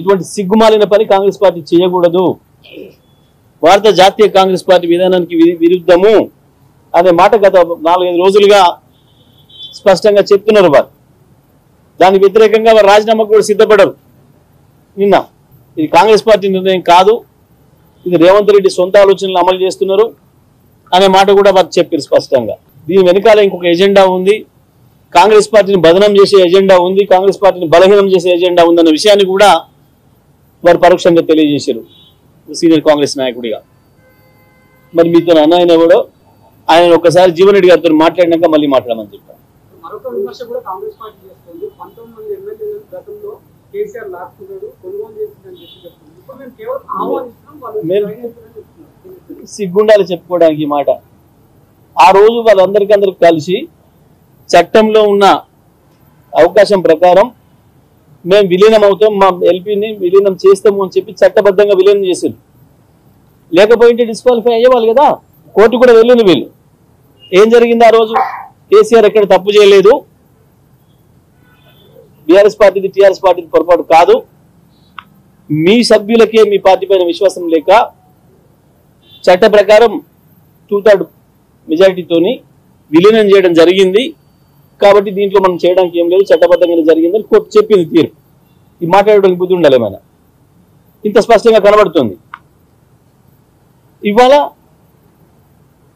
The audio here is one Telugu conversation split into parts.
ఇటువంటి సిగ్గుమాలిన పని కాంగ్రెస్ పార్టీ చేయకూడదు. భారత జాతీయ కాంగ్రెస్ పార్టీ విధానానికి విరుద్ధము. అనే మాట గత నాలుగైదు రోజులుగా స్పష్టంగా చెప్తున్నారు వారు. దానికి వ్యతిరేకంగా వారు రాజీనామాకు కూడా సిద్ధపడరు. నిన్న ఇది కాంగ్రెస్ పార్టీ నిర్ణయం కాదు. ఇది రేవంత్ రెడ్డి సొంత ఆలోచనలు అమలు చేస్తున్నారు. అనే మాట కూడా వారు చెప్పారు స్పష్టంగా. దీని వెనకాల ఇంకొక ఎజెండా ఉంది. కాంగ్రెస్ పార్టీని బదనం చేసే ఎజెండా ఉంది. కాంగ్రెస్ పార్టీని బలహీనం చేసే ఎజెండా ఉందన్న విషయాన్ని కూడా వారు పరోక్షంగా తెలియజేశారు. సీనియర్ కాంగ్రెస్ నాయకుడిగా. మరి మీతో అన్న ఆయన ఎవడో ఆయన ఒకసారి జీవన్ రెడ్డి గారితో మాట్లాడినాక మళ్ళీ మాట్లాడమని చెప్పారు. మరొక విమర్శ కూడా కాంగ్రెస్ పార్టీ చేస్తుంది. పంతొమ్మిది మంది ఎమ్మెల్యేలు గతంలో కేసీఆర్ లాక్కున్నాడు కొనుగోలు చేసిందని చెప్పి చెప్తుంది. ఇప్పుడు మేము కేవలం ఆహ్వానిస్తున్నాం వాళ్ళు మేము- జాయిన్ అవుతారని చెప్తున్నారు. సిగ్గుండాలి చెప్పుకోవడానికి ఈ మాట. ఆ రోజు వాళ్ళందరికీ కలిసి చట్టంలో ఉన్న అవకాశం ప్రకారం మేము విలీనం అవుతాం మా ఎల్పీని విలీనం చేస్తాము అని చెప్పి చట్టబద్ధంగా విలీనం చేసింది లేకపోయింటే డిస్క్వాలిఫై అయ్యేవాళ్ళు కదా కోర్టు కూడా వెళ్ళింది వీళ్ళు. ఏం జరిగింది ఆ రోజు? కేసీఆర్ ఎక్కడ తప్పు చేయలేదు. బీఆర్ఎస్ పార్టీది టీఆర్ఎస్ పార్టీది పొరపాటు కాదు. మీ సభ్యులకే మీ పార్టీ పైన విశ్వాసం లేక చట్ట ప్రకారం టూ థర్డ్ మెజారిటీతోని విలీనం చేయడం జరిగింది. కాబట్టి దీంట్లో మనం చేయడానికి ఏం లేదు చట్టబద్ధంగా జరిగిందని కోర్టు చెప్పింది తీర్పు. ఈ మాట్లాడడానికి బుద్ధి ఉండాలి ఏమైనా? ఇంత స్పష్టంగా కనబడుతుంది. ఇవాళ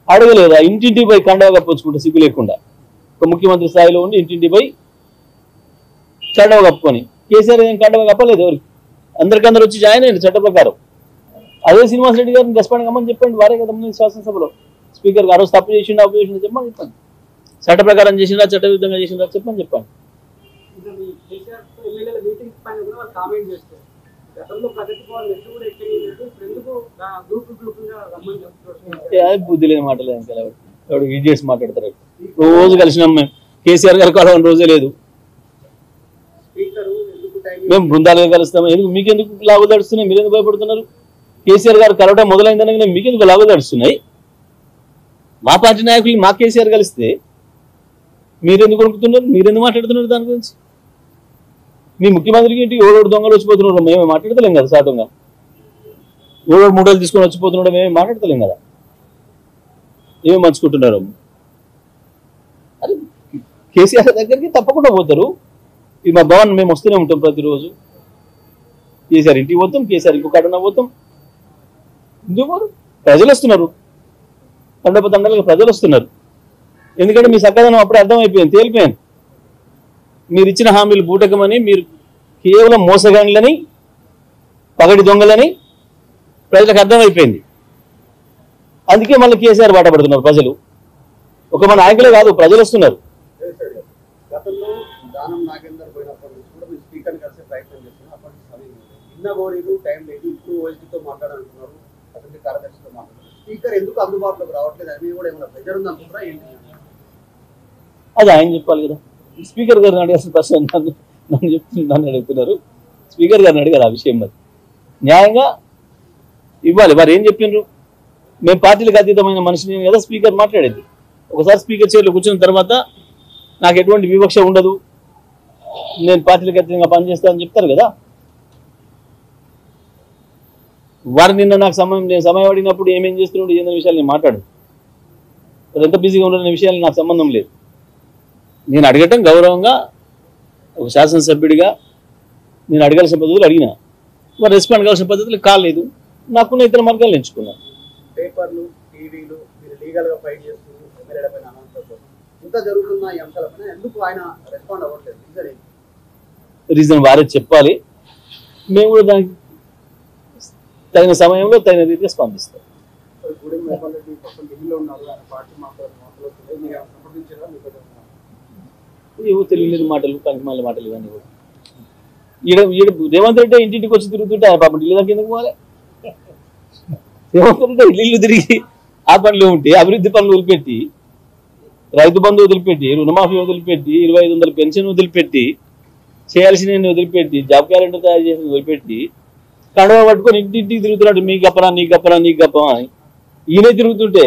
అడగలేదా? ఇంటింటిపై కండవగా కండవ సిగ్గు లేకుండా. ఒక ముఖ్యమంత్రి స్థాయిలో ఉండి ఇంటింటిపై కండవ కప్పుకొని. కేసీఆర్ ఏం కండవ కప్పలేదు ఎవరికి? అందరికందరూ వచ్చి జాయిన్ అయ్యండి చట్ట ప్రకారం. అదే శ్రీనివాసరెడ్డి గారిని రెస్పాండ్ కమ్మని చెప్పండి వారే కదా ముందు శాసనసభలో. స్పీకర్ గారు తప్పు చేసిండు అప్పు చేసిండు చెప్పమని చెప్పండి. చట్ట ప్రకారం చేసిండా చట్ట విధంగా చేసిండా చెప్పమని చెప్పండి. ఇంకా మీ కేసీఆర్ ఎమ్మెల్యేల మీటింగ్స్ పైన కూడా వాళ్ళు కామెంట్ చేస్తారు. గతంలో ప్రగతి భవన్ ఎట్లు కూడా ఎక్కలేదు ఇప్పుడు ఎందుకు గ్రూప్ గ్రూప్గా రమ్మని చెప్తున్నారు. ఏ, అది బుద్ధి లేని మాటలు వెనకాల ఎవడు ఎవడు ఇడియట్స్ మాట్లాడతారు రోజు కలిసినాం మేము. కేసీఆర్ గారు కలవని రోజే లేదు. మేము బృందాలుగా కలుస్తాం. ఎందుకు మీకెందుకు తడుస్తున్నాయి మీరు ఎందుకు భయపడుతున్నారు? కేసీఆర్ గారు కలవడం మొదలైందనగానే మీకెందుకు లాగు తడుస్తున్నాయి మా పార్టీ నాయకులు మా కేసీఆర్ కలిస్తే మీరెందుకు కొనుక్కుతున్నారు మీరెందుకు మాట్లాడుతున్నారు దాని గురించి? మీ ముఖ్యమంత్రికి ఇంటికి ఓడోడు దొంగలు వచ్చిపోతున్నారు. మేమే మాట్లాడతలేం కదా సాటంగా ఓడోడు మూడోలు తీసుకొని వచ్చిపోతున్నాడు. మేమే మాట్లాడతలేం కదా. ఏమేమి మంచుకుంటున్నారు అరే కేసీఆర్ దగ్గరికి తప్పకుండా పోతారు. ఇది మా భవన్ మేము వస్తూనే ఉంటాం ప్రతిరోజు. కేసీఆర్ ఇంటికి పోతాం కేసీఆర్ ఇంకొక అడుగున పోతాం. ఎందుకు ప్రజలు వస్తున్నారు. తండప తండలుగా ప్రజలు వస్తున్నారు. ఎందుకంటే మీ సక్కదనం అప్పుడు అర్థమైపోయింది తేలిపోయాను మీరు ఇచ్చిన హామీలు బూటకమని మీరు కేవలం మోసగాండ్లని పగడి దొంగలని ప్రజలకు అర్థమైపోయింది. అందుకే మళ్ళీ కేసీఆర్ బాట పడుతున్నారు ప్రజలు. ఒక మన నాయకులే కాదు ప్రజలు వస్తున్నారు. స్పీకర్ ఎందుకు అందుబాటులోకి రావట్లేదు అని కూడా ఏమైనా ప్రెజర్ ఉందనుకుంటారా ఏంటి? అది ఆయన చెప్పాలి కదా. స్పీకర్ గారిని అడిగాల్సిన ప్రశ్న నన్ను నన్ను అడుగుతున్నారు. స్పీకర్ గారిని అడిగారు ఆ విషయం మరి. న్యాయంగా ఇవ్వాలి. వారు ఏం చెప్పిండ్రు? మేము పార్టీలకు అతీతమైన మనిషిని కదా స్పీకర్ మాట్లాడేది. ఒకసారి స్పీకర్ చైర్లో కూర్చున్న తర్వాత నాకు ఎటువంటి వివక్ష ఉండదు. నేను పార్టీలకు అతీతంగా పనిచేస్తానని చెప్తారు కదా. వారు నిన్న నాకు సమయం నేను సమయం అడిగినప్పుడు ఏమేం చేస్తున్నాడు ఏందనే విషయాలు నేను మాట్లాడు ఎంత బిజీగా ఉండడం విషయాలు నాకు సంబంధం లేదు. నేను అడగటం గౌరవంగా ఒక శాసనసభ్యుడిగా నేను అడగాల్సిన పద్ధతులు అడిగిన మరి రెస్పాండ్ కావాల్సిన పద్ధతులు కాలేదు నాకున్న ఇతర మార్గాలు ఎంచుకున్నాను. పేపర్లు టీవీలు మీరు లీగల్గా ఫైట్ చేస్తున్నారు ఎమ్మెల్యేల పైన అనౌన్సర్ కోసం ఇంత జరుగుతున్న ఈ అంశాలపైన ఎందుకు ఆయన రెస్పాండ్ అవ్వట్లేదు? రీజన్ వారే చెప్పాలి. మేము కూడా దానికి తగిన సమయంలో తగిన రీతిగా స్పందిస్తాం. గూడెం ఢిల్లీలో ఉన్నారు ఆయన పార్టీ మాటలు ఏవో తెలియలేని మాటలు పంకిమాల మాటలు ఇవన్నీ కూడా. ఈడ ఈడ రేవంత్ రెడ్డి ఇంటింటికి వచ్చి తిరుగుతుంటే ఆ పాపం ఇల్లు దాకా ఎందుకు పోవాలి? రేవంత్ రెడ్డి ఇల్లు తిరిగి ఆ పనులు ఉంటే అభివృద్ధి పనులు వదిలిపెట్టి రైతు బంధు వదిలిపెట్టి రుణమాఫీ వదిలిపెట్టి ఇరవై ఐదు వందల పెన్షన్ వదిలిపెట్టి చేయాల్సిన వదిలిపెట్టి జాబ్ క్యాలెండర్ తయారు చేసి వదిలిపెట్టి కడవ పట్టుకొని ఇంటింటికి తిరుగుతున్నాడు మీ గప్పరా నీ గప్పరా నీ గప్పరా అని. ఈయన తిరుగుతుంటే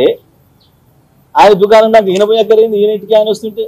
ఆయన దుకాణం నాకు ఈయన పోయాకరైంది ఈయన ఇంటికి ఆయన వస్తుంటే